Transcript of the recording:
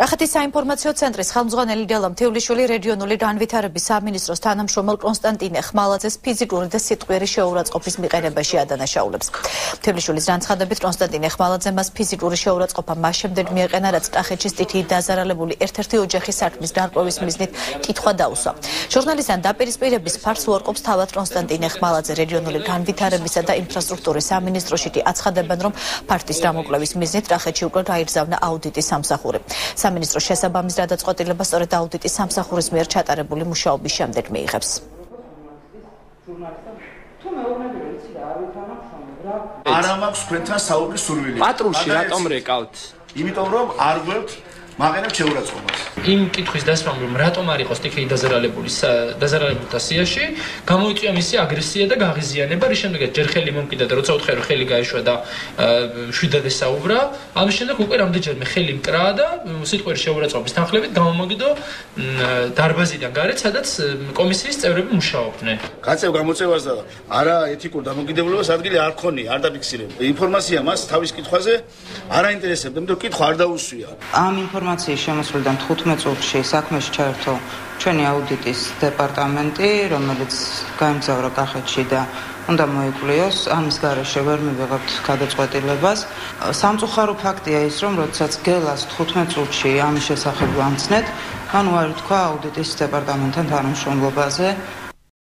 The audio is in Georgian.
კახეთის საინფორმაციო ცენტრის ხელმძღვანელი დელა მთიულიშვილი რეგიონული განვითარების სამინისტროს თანამშრომელ კონსტანტინე ხმალაძეს ფიზიკური და სიტყვიერი შეურაცხყოფის მიყენებაში ადანაშაულებს. მთიულიშვილის განცხადებით კონსტანტინე ხმალაძე მას ფიზიკური შეურაცხყოფა მას შემდეგ მიეყენა, რაც კახეთში სტიქიით დაზარალებული ერთ-ერთი ოჯახის საქმის დარკვევის მიზნით კითხვა დაუსვა. ჟურნალისტთან დაპირისპირების ფარს უარყოფს თავად კონსტანტინე ხმალაძე რეგიონული განვითარებისა და ინფრასტრუქტურის სამინისტროში კი აცხადებენ, რომ ფარტის დამოკვლევის მიზნით კახეთში უკვე გაიგზავნა აუდიტის სამსახური. სამინისტროს შესაბამის გადაწყვეტილება სწორედ აუდიტის სამსახურის მიერ ჩატარებული მუშაობის შემდეგ მიიღებს. არა მაქვს თქვენთან საუბრის სურვილი. პატრულში რატომ რეკავთ? იმიტომ რომ არ გვერდ მაგერებს შეურაცხყოფას. იმ კითხვის დასმამ რომ რატომ არ იყოს ტიქეი დაზარალებული დაზარალებულთა სიაში, გამოიწვია მისი აგრესია და გაღიზიანება, რის შემდეგაც ჯერ ხელი მომკიდა და როცა უთხე რომ ხელი გაეშვა და შვიდად ესაუბრა, ამის შემდეგ უკვე რამდენჯერმე ხელი მკრა და სიტყვიერ შეურაცხყოფის თანხლებით გამომაგიდო დარბაზიდან გარეთ, სადაც კომისიის წევრები მუშაობდნენ. გაწევ გამოწევას და არა ეთიკურ დამოკიდებულებას ადგილი არ ხონი, არ დაფიქსირებ. ინფორმაცია მას თავის კითხვაზე არ აინტერესებდა, იმიტომ რომ კითხვა არ დაუსვია. ამ ინფორმაციას ინფორმაციის შემოსვლიდან 15 წუთში საქმეში ჩაერთო ჩვენი აუდიტის დეპარტამენტი, რომელიც გამგზავრა კახეთში და უნდა მოიკვლიოს ამის გარეშე ვერ მივიღებთ გადაწყვეტილებას. სამწუხარო ფაქტია ის, რომ როდესაც გელას 15 წუთში ამის შესახებ ვამცნეთ, მან უარი თქვა აუდიტის დეპარტამენტთან თანამშრომლობაზე.